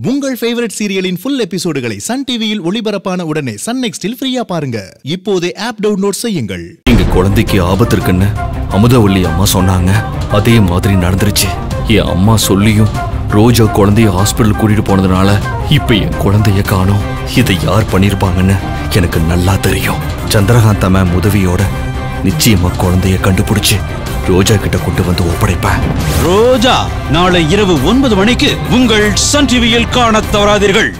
உங்கள் ஃபேவரட் சீரியலின் ஃபுல் எபிசோடுகளை சன் டிவியில் ஒளிபரப்பான உடனே சன் நெக்ஸ்டில் ஃப்ரீயா பாருங்க. இப்போதே ஆப் டவுன்லோட் செய்யுங்கள். எங்க குழந்தைக்கு ஆபத்து இருக்குன்னு அமுதவள்ளி அம்மா சொன்னாங்க. அதே மாதிரி நடந்துருச்சு. என் அம்மா சொல்லியும் ரோஜா குழந்தைய ஹாஸ்பிட்டல் கூட்டிட்டு போனதுனால இப்ப என் குழந்தைய காணும். இதை யார் பண்ணிருப்பாங்கன்னு எனக்கு நல்லா தெரியும். சந்திரகாந்த மேம் உதவியோட நிச்சயமா குழந்தைய கண்டுபிடிச்சு ரோஜா கிட்ட கொண்டு வந்து ஒப்படைப்பேன் ரோஜா நாளை இரவு ஒன்பது மணிக்கு உங்கள் சன் டிவியில் காணத் தவறாதீர்கள்.